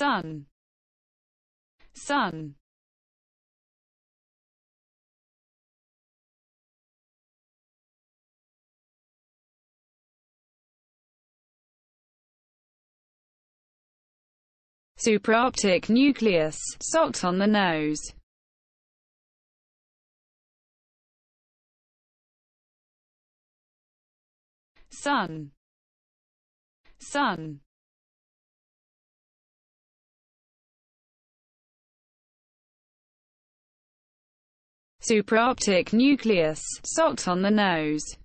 sun sun supraoptic nucleus, socked on the nose. Sun. Sun Supraoptic nucleus, socked on the nose.